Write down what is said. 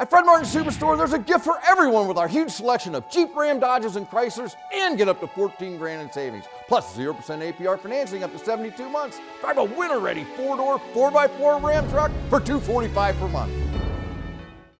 At Fred Martin Superstore, there's a gift for everyone with our huge selection of Jeep, Ram, Dodges, and Chryslers, and get up to 14 grand in savings. Plus 0% APR financing up to 72 months. Drive a winner-ready four-door, 4x4 Ram truck for 245 per month.